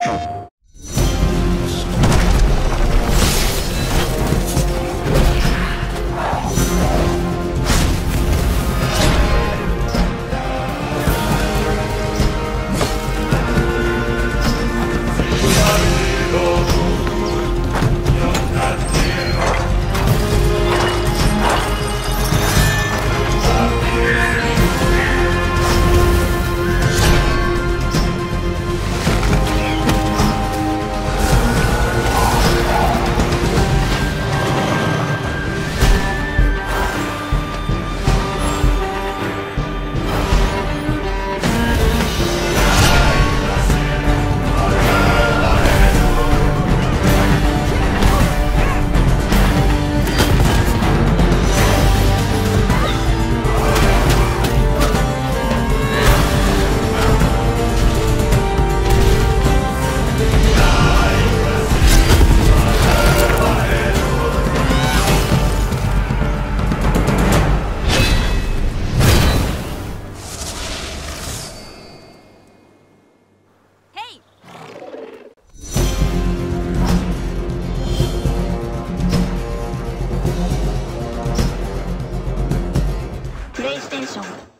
Hey! 小虎